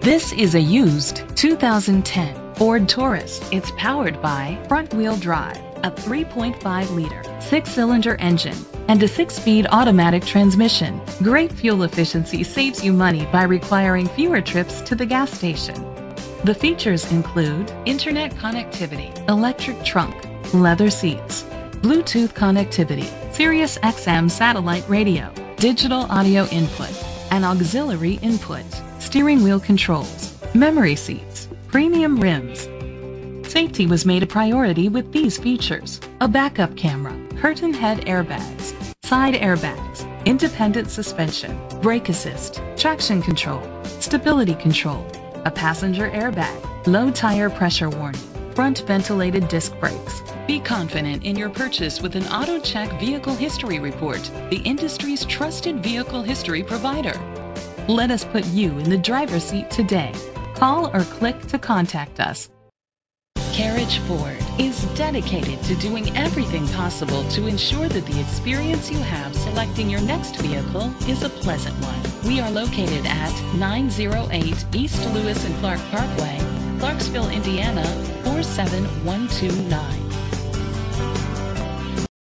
This is a used 2010 Ford Taurus. It's powered by front-wheel drive, a 3.5-liter six-cylinder engine, and a six-speed automatic transmission. Great fuel efficiency saves you money by requiring fewer trips to the gas station. The features include internet connectivity, electric trunk, leather seats, Bluetooth connectivity, Sirius XM satellite radio, digital audio input, and auxiliary input, steering wheel controls, memory seats, premium rims. Safety was made a priority with these features. A backup camera, curtain head airbags, side airbags, independent suspension, brake assist, traction control, stability control, a passenger airbag, low tire pressure warning, front ventilated disc brakes. Be confident in your purchase with an AutoCheck Vehicle History Report, the industry's trusted vehicle history provider. Let us put you in the driver's seat today. Call or click to contact us. Carriage Ford is dedicated to doing everything possible to ensure that the experience you have selecting your next vehicle is a pleasant one. We are located at 908 East Lewis and Clark Parkway, Clarksville, Indiana 47129.